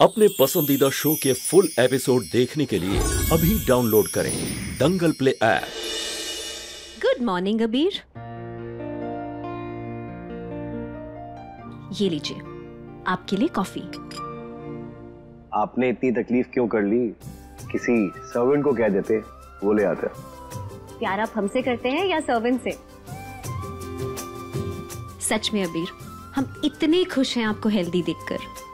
अपने पसंदीदा शो के फुल एपिसोड देखने के लिए अभी डाउनलोड करें Dangal play app. Good morning Abir ये लीजिए आपके लिए कॉफ़ी आपने इतनी तकलीफ़ क्यों कर ली? किसी सर्वेंट को कह देते वो ले आता। प्यार आप हमसे करते हैं या सर्वेंट से? सच में अबीर हम इतने खुश हैं आपको हेल्दी देखकर।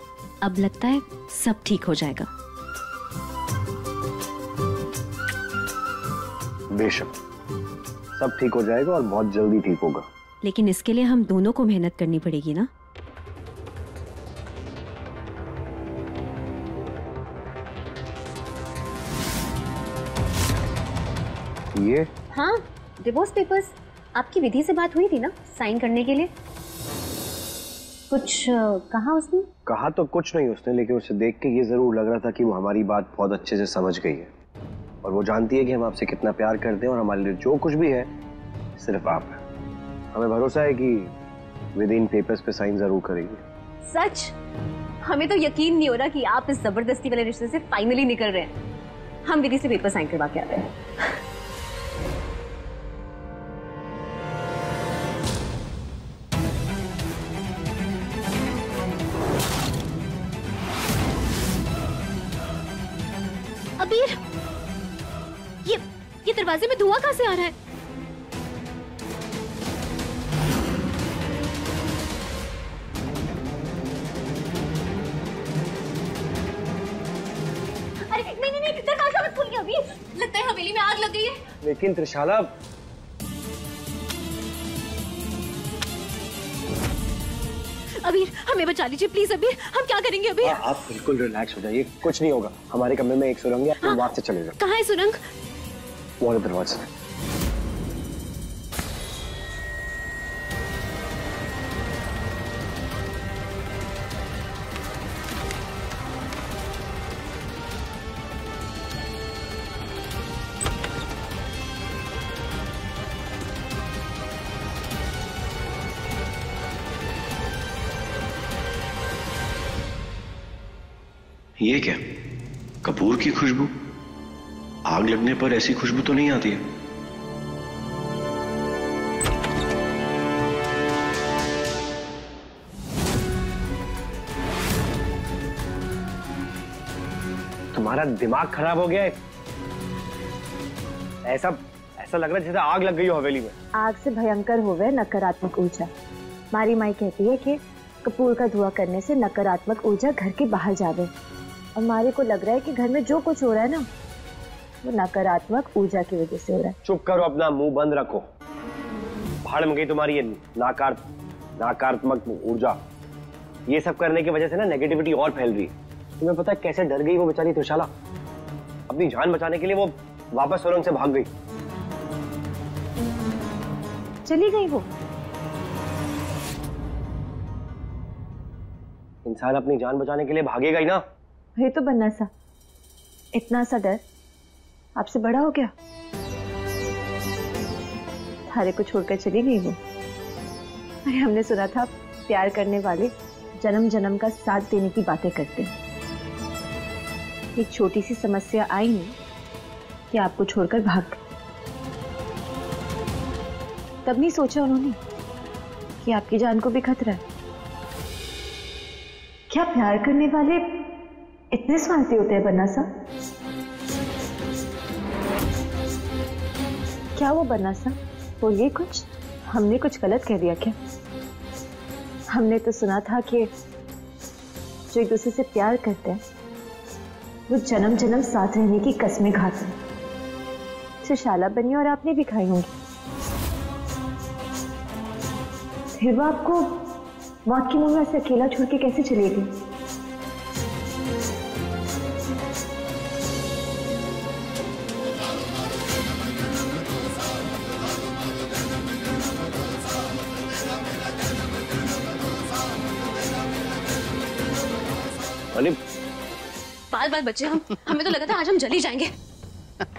अब लगता है सब ठीक हो जाएगा। बेशक। सब ठीक हो जाएगा और बहुत जल्दी ठीक होगा। लेकिन इसके लिए हम दोनों को मेहनत करनी पड़ेगी ना? ये? हाँ डिवोर्स पेपर्स आपकी विधि से बात हुई थी ना साइन करने के लिए? कुछ कहा उसने? कहा तो कुछ नहीं उसने लेकिन उसे देख के ये ज़रूर लग रहा था कि वो हमारी बात बहुत अच्छे से समझ गई है। और वो जानती है कि हम आपसे कितना प्यार करते हैं और हमारे लिए जो कुछ भी है सिर्फ़ आप हैं। हमें भरोसा है कि विद इन पेपर्स पे साइन ज़रूर करेंगे। सच? हमें तो यकीन नहीं हो रहा कि आप इस ज़बरदस्ती वाले रिश्ते से फाइनली निकल रहे हैं। हम विधि से पेपर साइन करवा के आते हैं। अबीर ये ये दरवाजे में धुआँ कहाँ से आ रहा है? अरे, नहीं नहीं नहीं लगता है हवेली में आग लग गई है। लेकिन त्रिशाला अबीर हमें बचा लीजिए प्लीज़ अबीर। हम क्या करेंगे अबीर? आ- आप बिल्कुल रिलैक्स हो जाइए कुछ नहीं होगा। हमारे कमरे में एक सुरंग है आप वहाँ से चले जाओ। कहाँ है सुरंग? वो वाले दरवाजे। ये क्या? कपूर की खुशबू? आग लगने पर ऐसी खुशबू तो नहीं आती है। तुम्हारा दिमाग खराब हो गया है। ऐसा ऐसा लग रहा है जैसे आग लग गई हो हवेली में। आग से भयंकर होवे नकारात्मक ऊर्जा। मारी माई कहती है कि कपूर का धुआँ करने से नकारात्मक ऊर्जा घर के बाहर जावे। और मारी को लग रहा है कि घर में जो कुछ हो रहा है ना वो नकारात्मक ऊर्जा की वजह से हो रहा है। चुप करो अपना मुँह बंद रखो। भाड़ में गई तुम्हारी ये नाकार नकारात्मक ऊर्जा। ये सब करने की वजह से ना नेगेटिविटी और फैल रही है। तुम्हें पता है कैसे डर गई वो बेचारी त्रिशाला? अपनी जान बचाने के लिए वो वापस सुरंग से भाग गई। चली गई वो। इंसान अपनी जान बचाने के लिए भागेगा ही ना। ये तो बनना सा इतना सा डर आपसे बड़ा हो गया? थारे को छोड़कर चली गई वो? अरे, हमने सुना था प्यार करने वाले जन्म जन्म का साथ देने की बातें करते हैं। एक छोटी सी समस्या आई नहीं कि आपको छोड़कर भाग तब नहीं सोचा उन्होंने कि आपकी जान को भी खतरा है। क्या प्यार करने वाले इतने स्वार्थी होते हैं बन्ना सा क्या वो बन्ना सा बोलिए कुछ। हमने कुछ गलत कह दिया क्या? हमने तो सुना था कि जो एक दूसरे से प्यार करते हैं, वो जन्म जन्म साथ रहने की कस्में खाते हैं। त्रिशाला बनी और आपने भी खाई होंगी। फिर वो आपको मौत के मुँह में ऐसे अकेला छोड़ के कैसे चली गई अरे बाल बाल बच्चे हम हमें तो लगा था आज हम जल ही जाएँगे।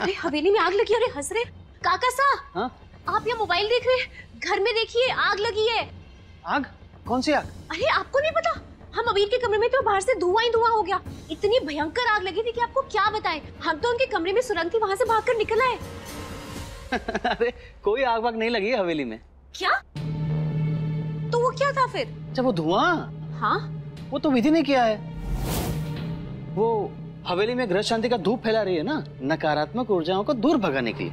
अरे हवेली में आग लगी अरे हंस रहे। काका सा हाँ? आप यहाँ मोबाइल देख रहे हैं? घर में देखिए आग लगी है। आग? कौन सी आग? अरे आपको नहीं पता? हम अबीर के कमरे में तो बाहर से धुआँ ही धुआँ हो गया। इतनी भयंकर आग लगी थी कि आपको क्या बताएँ? हम तो उनके कमरे में सुरंग थी वहाँ से भागकर निकल आए। अरे कोई आग वाग नहीं लगी हवेली में? क्या? तो वो क्या था फिर? जब वो धुआँ? हाँ। वो तो विधि ने किया है। वो हवेली में ग्रह शांति का धूप फैला रही है ना? नकारात्मक ऊर्जाओं को दूर भगाने के लिए।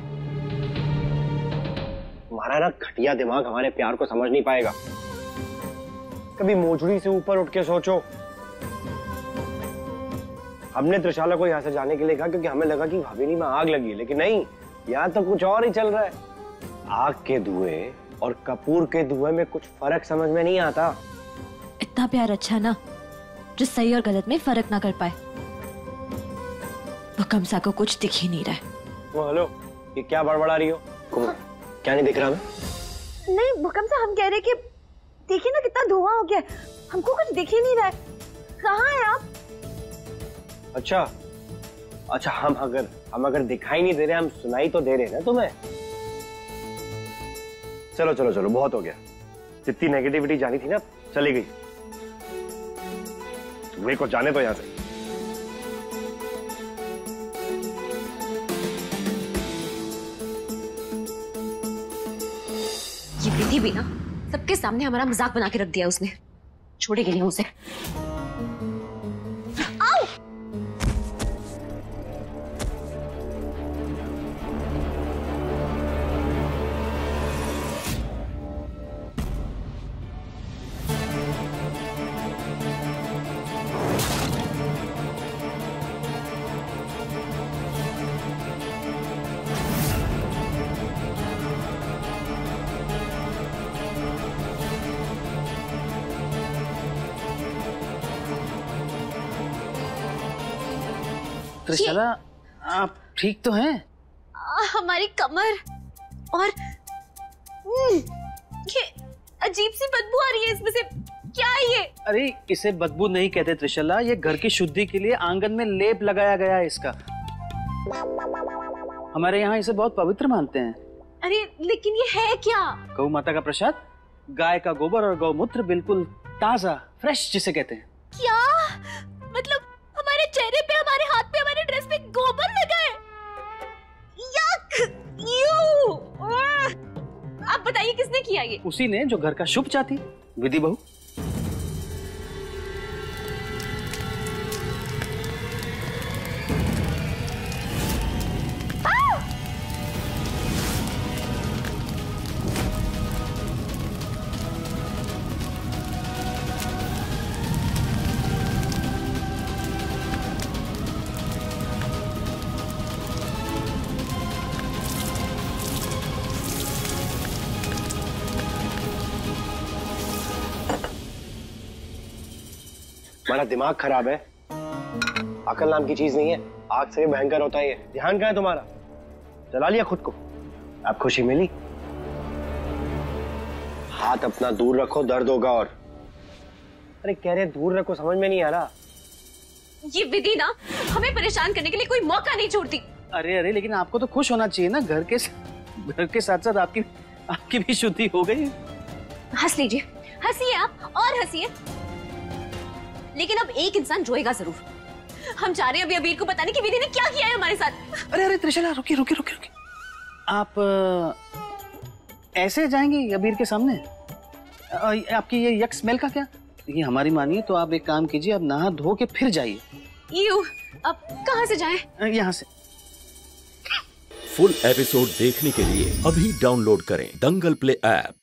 तुम्हारा ना घटिया दिमाग हमारे प्यार को समझ नहीं पाएगा। कभी मोजड़ी से ऊपर उठ के सोचो। हमने त्रिशाला को यहाँ से जाने के लिए कहा क्योंकि हमें लगा कि हवेली में आग लगी है लेकिन नहीं यहाँ तो कुछ और ही चल रहा है। आग के धुएँ और कपूर के धुएँ में कुछ फ़र्क समझ में नहीं आता। इतना प्यार अच्छा ना जो सही और गलत में फ़र्क ना कर पाए। वो कमसा को कुछ दिख ही नहीं रहा है। वो हेलो ये क्या बड़बड़ा रही हो? क्या नहीं दिख रहा मैं नहीं भूकंप से हम कह रहे कि देखिए ना कितना धुआँ हो गया हमको कुछ दिख ही नहीं रहा है। कहाँ है आप? अच्छा अच्छा हम अगर हम अगर दिखाई नहीं दे रहे हम सुनाई तो दे रहे ना तुम्हें? चलो चलो चलो बहुत हो गया। जितनी नेगेटिविटी जानी थी ना चली गई। तुम्हें को जाने तो यहाँ से। भी ना। सबके सामने हमारा मज़ाक बना के रख दिया उसने। छोड़ेगी नहीं उसे। त्रिशला आप ठीक तो हैं? हमारी कमर और हम्म, ये अजीब सी बदबू आ रही है इसमें से। क्या है ये? अरे इसे बदबू नहीं कहते त्रिशला ये घर की शुद्धि के लिए आँगन में लेप लगाया गया है इसका। हमारे यहाँ इसे बहुत पवित्र मानते हैं। अरे लेकिन ये है क्या? गौ माता का प्रसाद गाय का गोबर और गौमूत्र बिल्कुल ताज़ा फ्रेश जिसे कहते हैं। क्या? मतलब हमारे चेहरे पे हमारे हाथ पे हमारे पे गोबर लगा है यक! यू! आप बताइए, किसने किया ये? उसी ने जो घर का शुभ चाहती। विधि बहू। हमारा दिमाग खराब है। अकल नाम की चीज़ नहीं है। आग से भी भयंकर होता है ये। ध्यान कहाँ है तुम्हारा। जला लिया खुद को। अब खुशी मिली? हाथ अपना दूर रखो दर्द होगा और। अरे कह रहे दूर रखो समझ में नहीं आ रहा। ये विधि ना हमें परेशान करने के लिए कोई मौका नहीं छोड़ती। अरे अरे लेकिन आपको तो खुश होना चाहिए ना घर के घर के साथ साथ आपकी आपकी भी शुद्धि हो गई। हंस लीजिए। हंसिए आप और हंसिए। लेकिन अब एक इंसान रोएगा ज़रूर। हम चाह रहे हैं अभी अबीर को बताने की विधि ने क्या किया है हमारे साथ। अरे अरे त्रिशला रुकिए रुकिए रुकिए रुकिए। आप ऐसे जाएँगे अबीर के सामने? आपकी ये यक स्मेल का क्या? ये हमारी मानिए तो आप एक काम कीजिए आप नहा धो के फिर जाइए। यू अब कहाँ से जाएँ? यहाँ से। फुल एपिसोड देखने के लिए अभी डाउनलोड करें दंगल प्ले ऐप।